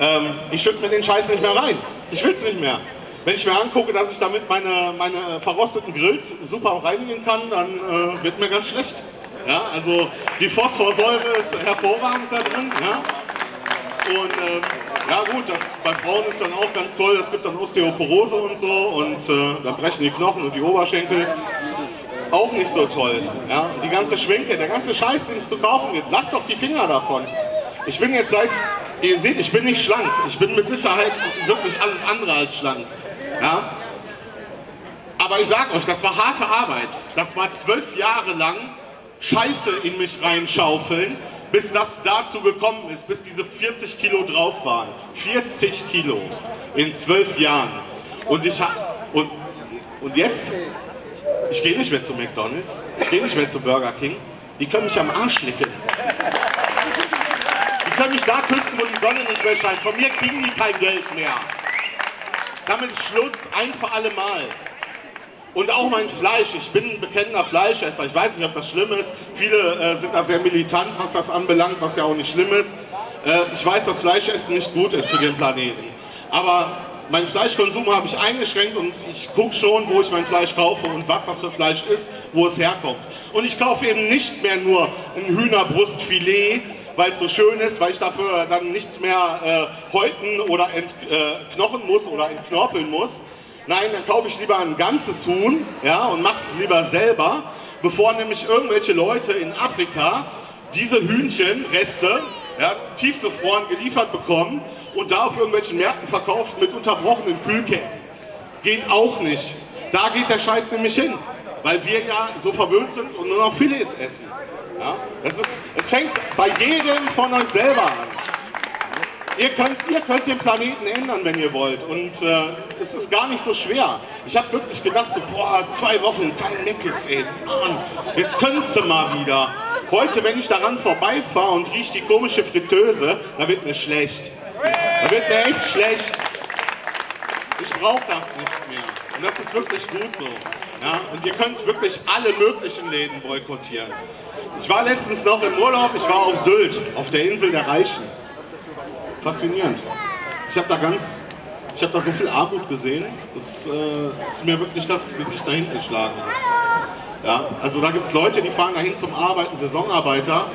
Ähm, ich schütte mir den Scheiß nicht mehr rein. Ich will es nicht mehr. Wenn ich mir angucke, dass ich damit meine, meine verrosteten Grills super reinigen kann, dann äh, wird mir ganz schlecht. Ja, also die Phosphorsäure ist hervorragend da drin. Ja? Und äh, ja gut, das bei Frauen ist dann auch ganz toll, es gibt dann Osteoporose und so und äh, dann brechen die Knochen und die Oberschenkel. Auch nicht so toll. Ja? Die ganze Schminke, der ganze Scheiß, den es zu kaufen gibt, lasst doch die Finger davon. Ich bin jetzt seit, ihr seht, ich bin nicht schlank. Ich bin mit Sicherheit wirklich alles andere als schlank. Ja? Aber ich sag euch, das war harte Arbeit. Das war zwölf Jahre lang Scheiße in mich reinschaufeln, bis das dazu gekommen ist, bis diese 40 Kilo drauf waren. 40 Kilo in zwölf Jahren. Und, ich und, und jetzt, ich gehe nicht mehr zu McDonalds, ich gehe nicht mehr zu Burger King. Die können mich am Arsch lecken. Können mich da küssen, wo die Sonne nicht mehr scheint. Von mir kriegen die kein Geld mehr. Damit ist Schluss, ein für alle Mal. Und auch mein Fleisch. Ich bin ein bekennender Fleischesser. Ich weiß nicht, ob das schlimm ist. Viele äh, sind da sehr militant, was das anbelangt, was ja auch nicht schlimm ist. Äh, ich weiß, dass Fleischessen nicht gut ist für den Planeten. Aber meinen Fleischkonsum habe ich eingeschränkt und ich gucke schon, wo ich mein Fleisch kaufe und was das für Fleisch ist, wo es herkommt. Und ich kaufe eben nicht mehr nur ein Hühnerbrustfilet, weil es so schön ist, weil ich dafür dann nichts mehr äh, häuten oder entknochen muss oder entknorpeln muss, Nein, dann kaufe ich lieber ein ganzes Huhn ja, und mache es lieber selber, bevor nämlich irgendwelche Leute in Afrika diese Hühnchenreste ja, tiefgefroren geliefert bekommen und da auf irgendwelchen Märkten verkauft mit unterbrochenen Kühlketten. Geht auch nicht. Da geht der Scheiß nämlich hin, weil wir ja so verwöhnt sind und nur noch Filets essen. Ja, das ist, es fängt bei jedem von euch selber an. Ihr könnt, ihr könnt den Planeten ändern, wenn ihr wollt. Und äh, es ist gar nicht so schwer. Ich habe wirklich gedacht, so, boah, zwei Wochen, kein Meckes, ey. Mann, jetzt könntest du mal wieder. Heute, wenn ich daran vorbeifahre und rieche die komische Fritteuse, da wird mir schlecht. Da wird mir echt schlecht. Ich brauche das nicht mehr. Und das ist wirklich gut so. Ja? Und ihr könnt wirklich alle möglichen Läden boykottieren. Ich war letztens noch im Urlaub, ich war auf Sylt, auf der Insel der Reichen faszinierend. Ich habe da ganz, ich habe da so viel Armut gesehen, dass äh, es mir wirklich das Gesicht dahin geschlagen hat. Ja, also da gibt es Leute, die fahren dahin zum Arbeiten, Saisonarbeiter,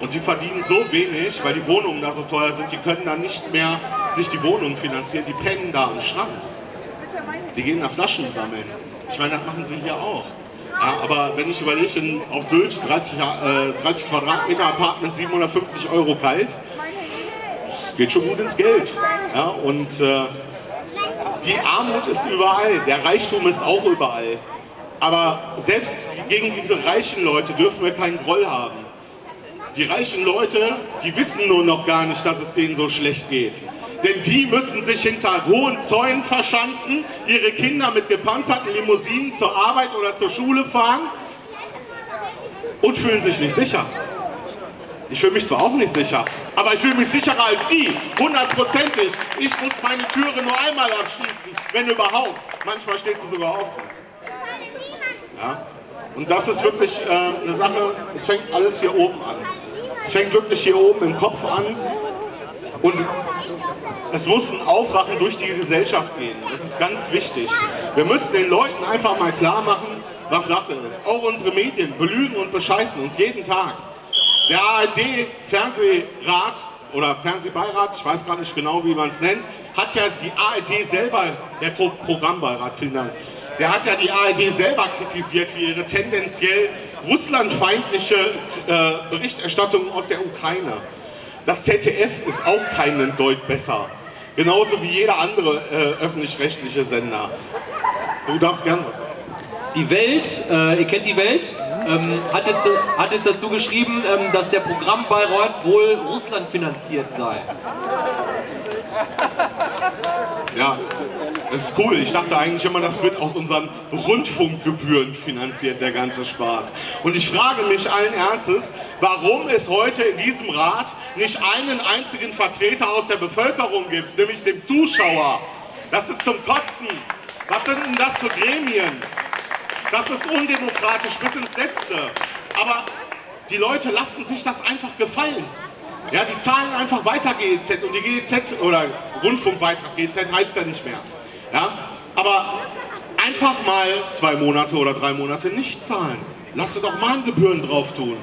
und die verdienen so wenig, weil die Wohnungen da so teuer sind, die können dann nicht mehr sich die Wohnungen finanzieren, die pennen da am Strand. Die gehen da Flaschen sammeln. Ich meine, das machen sie hier auch. Ja, aber wenn ich überlege, auf Sylt 30, äh, 30 Quadratmeter Apartment, 750 Euro kalt, es geht schon gut ins Geld. Ja, und äh, die Armut ist überall, der Reichtum ist auch überall. Aber selbst gegen diese reichen Leute dürfen wir keinen Groll haben. Die reichen Leute, die wissen nur noch gar nicht, dass es denen so schlecht geht. Denn die müssen sich hinter hohen Zäunen verschanzen, ihre Kinder mit gepanzerten Limousinen zur Arbeit oder zur Schule fahren und fühlen sich nicht sicher. Ich fühle mich zwar auch nicht sicher, aber ich fühle mich sicherer als die, hundertprozentig. Ich muss meine Türe nur einmal abschließen, wenn überhaupt. Manchmal steht sie sogar offen. Ja? Und das ist wirklich äh, eine Sache, es fängt alles hier oben an. Es fängt wirklich hier oben im Kopf an und es muss ein Aufwachen durch die Gesellschaft gehen. Das ist ganz wichtig. Wir müssen den Leuten einfach mal klar machen, was Sache ist. Auch unsere Medien belügen und bescheißen uns jeden Tag. Der ARD-Fernsehrat oder Fernsehbeirat, ich weiß gar nicht genau, wie man es nennt, hat ja die ARD selber, der Pro Programmbeirat, vielen Dank, der hat ja die ARD selber kritisiert für ihre tendenziell russlandfeindliche äh, Berichterstattung aus der Ukraine. Das ZDF ist auch keinen Deut besser. Genauso wie jeder andere äh, öffentlich-rechtliche Sender. Du darfst gerne was sagen. Die Welt, äh, ihr kennt die Welt, ähm, hat, jetzt, hat, jetzt, dazu geschrieben, ähm, dass der Programmbeirat wohl Russland finanziert sei. Ja, das ist cool. Ich dachte eigentlich immer, das wird aus unseren Rundfunkgebühren finanziert, der ganze Spaß. Und ich frage mich allen Ernstes, warum es heute in diesem Rat nicht einen einzigen Vertreter aus der Bevölkerung gibt, nämlich dem Zuschauer. Das ist zum Kotzen. Was sind denn das für Gremien? Das ist undemokratisch bis ins Letzte. Aber die Leute lassen sich das einfach gefallen. Ja, die zahlen einfach weiter GEZ und die GEZ oder Rundfunkbeitrag, GEZ heißt ja nicht mehr. Ja, aber einfach mal zwei Monate oder drei Monate nicht zahlen. Lass doch Mahngebühren drauf tun.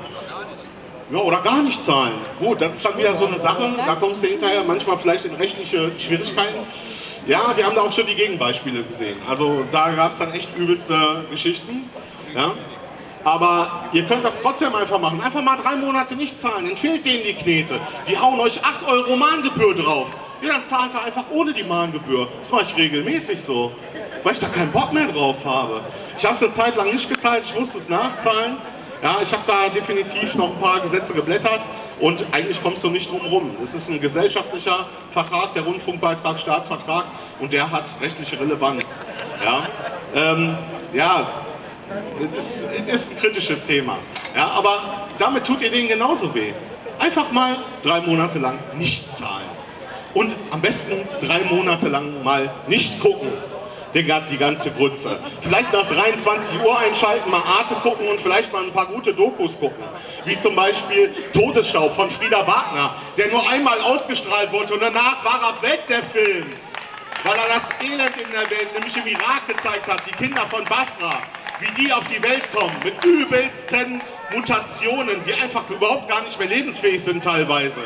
Ja, oder gar nicht zahlen. Gut, das ist dann wieder so eine Sache, da kommst du hinterher manchmal vielleicht in rechtliche Schwierigkeiten. Ja, wir haben da auch schon die Gegenbeispiele gesehen. Also da gab es dann echt übelste Geschichten. Ja? Aber ihr könnt das trotzdem einfach machen. Einfach mal drei Monate nicht zahlen, dann fehlt denen die Knete. Die hauen euch 8 Euro Mahngebühr drauf. Ja, dann zahlt er einfach ohne die Mahngebühr. Das mache ich regelmäßig so, weil ich da keinen Bock mehr drauf habe. Ich habe es eine Zeit lang nicht gezahlt, ich musste es nachzahlen. Ja, ich habe da definitiv noch ein paar Gesetze geblättert und eigentlich kommst du nicht drum rum. Es ist ein gesellschaftlicher Vertrag, der Rundfunkbeitrag, Staatsvertrag und der hat rechtliche Relevanz. Ja, ähm, ja es ist, ist, ein kritisches Thema. Ja, aber damit tut ihr denen genauso weh. Einfach mal drei Monate lang nicht zahlen. Und am besten drei Monate lang mal nicht gucken die ganze Grütze. Vielleicht nach 23 Uhr einschalten, mal Arte gucken und vielleicht mal ein paar gute Dokus gucken. Wie zum Beispiel Todesstaub von Frieda Wagner, der nur einmal ausgestrahlt wurde und danach war er weg, der Film. Weil er das Elend in der Welt, nämlich im Irak gezeigt hat, die Kinder von Basra, wie die auf die Welt kommen, mit übelsten Mutationen, die einfach überhaupt gar nicht mehr lebensfähig sind teilweise.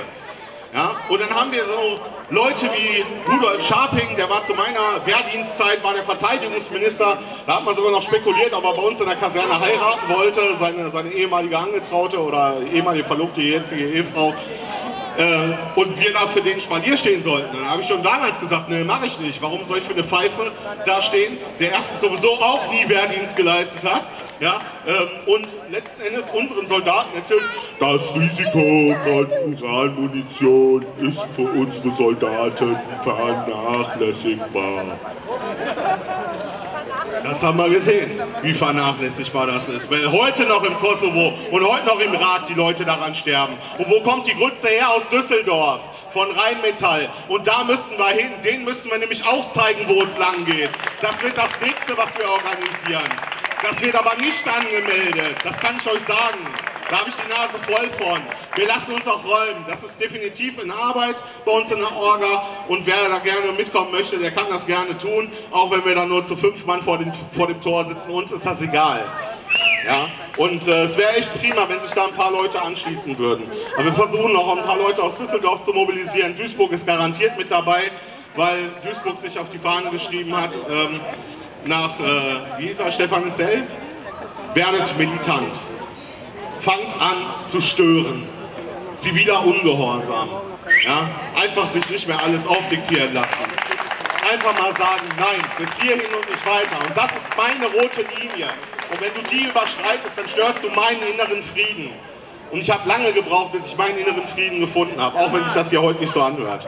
Ja? Und dann haben wir so Leute wie Rudolf Scharping, der war zu meiner Wehrdienstzeit, war der Verteidigungsminister. Da hat man sogar noch spekuliert, ob er bei uns in der Kaserne heiraten wollte, seine, seine ehemalige Angetraute oder ehemalige Verlobte, jetzige Ehefrau. Äh, und wir da für den Spalier stehen sollten. Dann habe ich schon damals gesagt, ne, mache ich nicht. Warum soll ich für eine Pfeife da stehen, der erstens sowieso auch nie Wehrdienst geleistet hat ja, ähm, und letzten Endes unseren Soldaten erzählt, das Risiko von Uranmunition ist für unsere Soldaten vernachlässigbar. Das haben wir gesehen, wie vernachlässigbar das ist. Weil heute noch im Kosovo und heute noch im Irak die Leute daran sterben. Und wo kommt die Grütze her? Aus Düsseldorf von Rheinmetall. Und da müssen wir hin. Den müssen wir nämlich auch zeigen, wo es lang geht. Das wird das nächste, was wir organisieren. Das wird aber nicht angemeldet. Das kann ich euch sagen. Da habe ich die Nase voll von. Wir lassen uns auch räumen. Das ist definitiv in Arbeit bei uns in der Orga. Und wer da gerne mitkommen möchte, der kann das gerne tun. Auch wenn wir da nur zu fünf Mann vor dem, vor dem Tor sitzen. Uns ist das egal. Ja? Und äh, es wäre echt prima, wenn sich da ein paar Leute anschließen würden. Aber wir versuchen auch ein paar Leute aus Düsseldorf zu mobilisieren. Duisburg ist garantiert mit dabei, weil Duisburg sich auf die Fahne geschrieben hat. Ähm, nach, äh, wie hieß er, Stefan Sell? Werdet militant fangt an zu stören. Sie wieder ungehorsam. Ja? Einfach sich nicht mehr alles aufdiktieren lassen. Einfach mal sagen, nein, bis hierhin und nicht weiter. Und das ist meine rote Linie. Und wenn du die überschreitest, dann störst du meinen inneren Frieden. Und ich habe lange gebraucht, bis ich meinen inneren Frieden gefunden habe, auch wenn sich das hier heute nicht so anhört.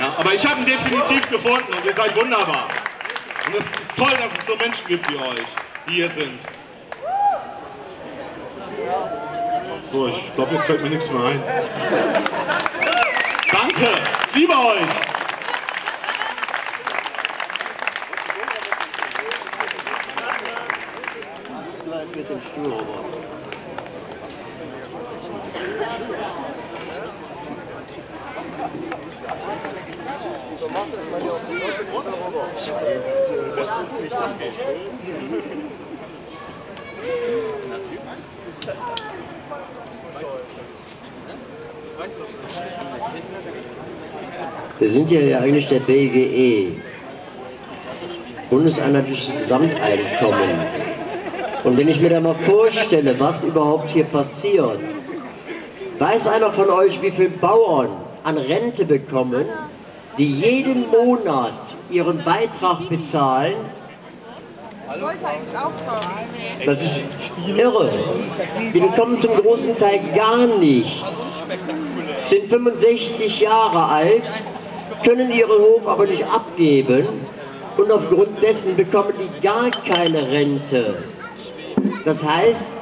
Ja, aber ich habe ihn definitiv gefunden und ihr seid wunderbar. Und es ist toll, dass es so Menschen gibt wie euch, die hier sind. So, ich glaube, jetzt fällt mir nichts mehr ein. Danke, ich liebe euch. mit dem Stuhl rüber. nicht, das geht. Wir sind ja eigentlich der BGE, Bundeseinheitliches Gesamteinkommen. Und wenn ich mir da mal vorstelle, was überhaupt hier passiert, weiß einer von euch, wie viele Bauern an Rente bekommen, die jeden Monat ihren Beitrag bezahlen das ist irre. Die bekommen zum großen Teil gar nichts. Sind 65 Jahre alt, können ihren Hof aber nicht abgeben und aufgrund dessen bekommen die gar keine Rente. Das heißt,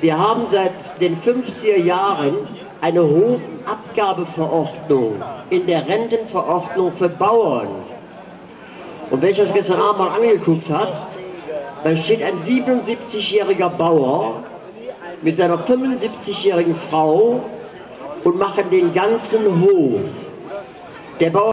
wir haben seit den 50er Jahren eine Hofabgabeverordnung in der Rentenverordnung für Bauern. Und wer sich das gestern Abend mal angeguckt hat, da steht ein 77-jähriger Bauer mit seiner 75-jährigen Frau und machen den ganzen Hof. Der Bauer